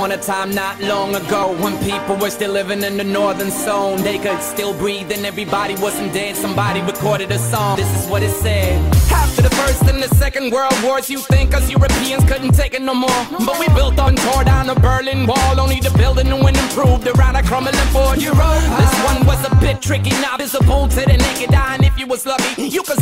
Upon a time, not long ago, when people were still living in the northern zone, they could still breathe and everybody wasn't dead. Somebody recorded a song. This is what it said. After the first and the second world wars, you think us Europeans couldn't take it no more. But we built on, tore down the Berlin Wall, only to build a new and improved around a crumbling for Europe. This one was a bit tricky, not visible to the naked eye. And if you was lucky, you could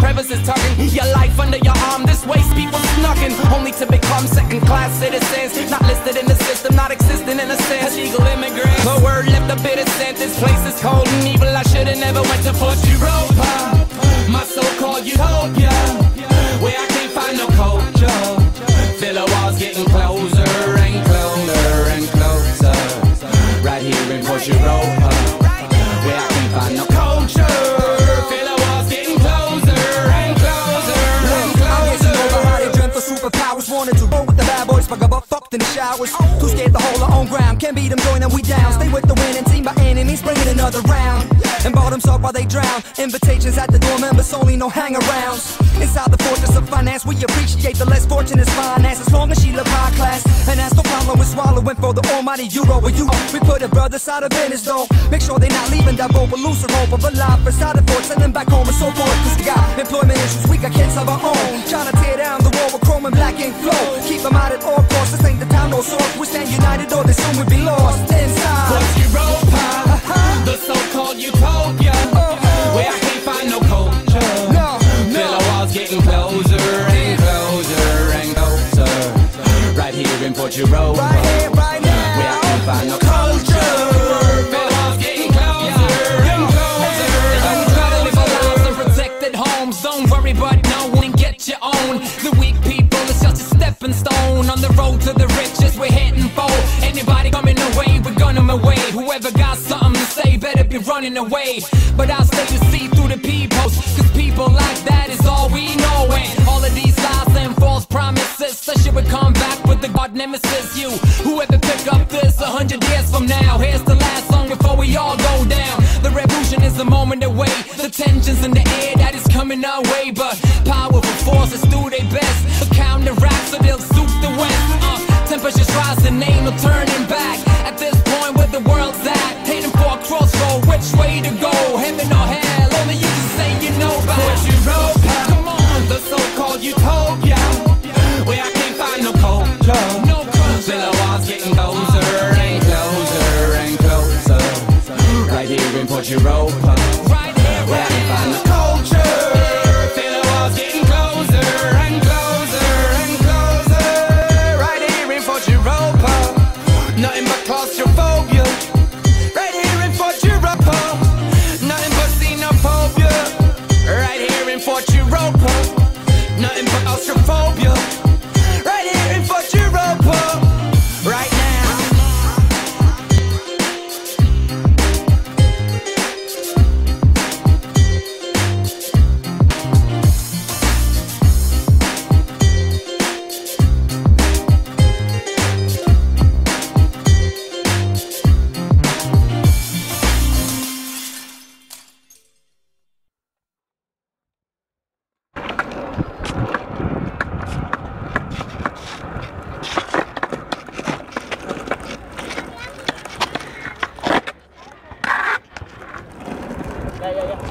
crevices tucking your life under your arm. This waste people snucking, only to become second class citizens. Not listed in the system, not existing in a sense. Illegal immigrants. The word left a bitter scent. This place is cold and evil. I should've never went to Fort Europa. My so-called utopia, showers. Too scared to hold our own ground. Can't beat them, join them, we down. Stay with the winning team by enemies, bring it another round. And bottoms up while they drown. Invitations at the door, members only, no hangarounds. Inside the fortress of finance We appreciate the less fortunate's finance As long as she live high class. And that's no problem with swallowing for the almighty euro. Or you, we put a brother side of business though. Make sure they're not leaving that boat But lose hope of a life inside the fort. Send them back home and so forth. Cause we got employment issues, we got kids of our own. Trying to tear down the wall with chrome and black ink flow. Keep them out at all utopia, where I can't find no culture. No, Feel no. the walls getting closer and closer and closer. Right here in Fort Europa, Right here, right now where I can't find no culture. The walls getting closer and closer and closer. lives and protected homes. Don't worry, but no one get your own. The weak people just a stepping stone on the road to the riches. We're heading for anybody coming away. We're 'em away. Whoever got something running away. But I'll stay to see through the peepholes. Cause people like that is all we know. And all of these lies and false promises. The shit would come back with the god nemesis. You, whoever pick up this a hundred years from now. Here's the last song before we all go down. The revolution is a moment away. The tensions in the air that is coming our way. But Which way to go? Heaven or hell? Only you can say you know about. Fort Europa, come on, the so-called utopia, where I can't find no culture. No. Feel the walls getting closer and closer and closer. Right here in Fort Europa, Right here, where I can't find no culture. Feel the walls getting closer and closer and closer. Right here in Fort Europa, nothing but claustrophobia. Here in nothing but claustrophobia. Gak.